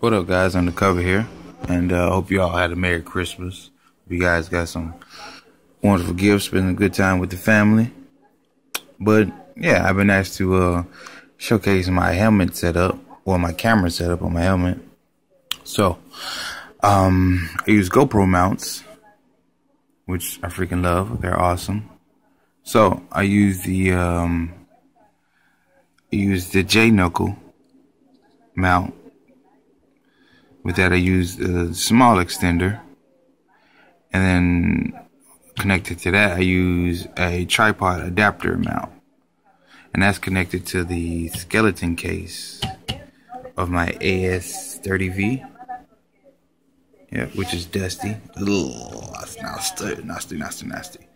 What up, guys? Undercover here, and uh, hope you all had a Merry Christmas. You guys got some wonderful gifts, spending a good time with the family. But yeah, I've been asked to uh, showcase my helmet setup or my camera setup on my helmet. So, um, I use GoPro mounts, which I freaking love. They're awesome. So I use the um, I use the J knuckle mount with that, I use a small extender. And then connected to that, I use a tripod adapter mount. And that's connected to the skeleton case of my AS30V. Yeah, which is dusty. Ugh, that's nasty, nasty, nasty, nasty.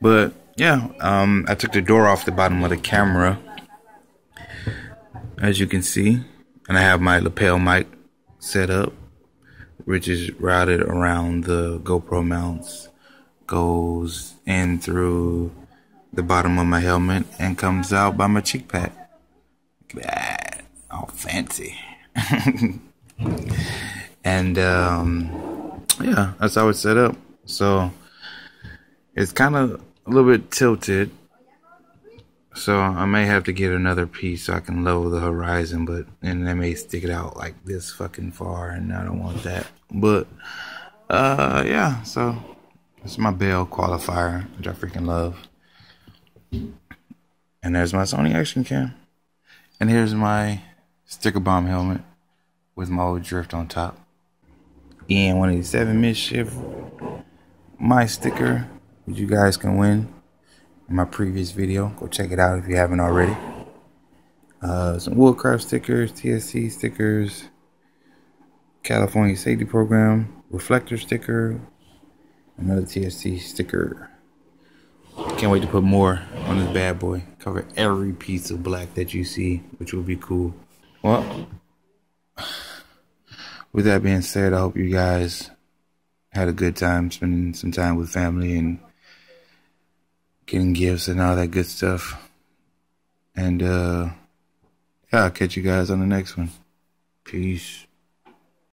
But yeah, um, I took the door off the bottom of the camera, as you can see, and I have my lapel mic setup, which is routed around the GoPro mounts, goes in through the bottom of my helmet and comes out by my cheek pad. That all fancy. and um, yeah, that's how it's set up. So it's kind of a little bit tilted so I may have to get another piece so I can lower the horizon, but and they may stick it out like this fucking far, and I don't want that. But uh, yeah. So it's my Bell qualifier, which I freaking love. And there's my Sony Action Cam, and here's my sticker bomb helmet with my old drift on top. And 187 midship, my sticker, which you guys can win my previous video. Go check it out if you haven't already. Uh, some Woodcraft stickers, TSC stickers, California Safety Program, reflector sticker, another TSC sticker. Can't wait to put more on this bad boy. Cover every piece of black that you see, which will be cool. Well, with that being said, I hope you guys had a good time spending some time with family and getting gifts and all that good stuff. And uh yeah, I'll catch you guys on the next one. Peace.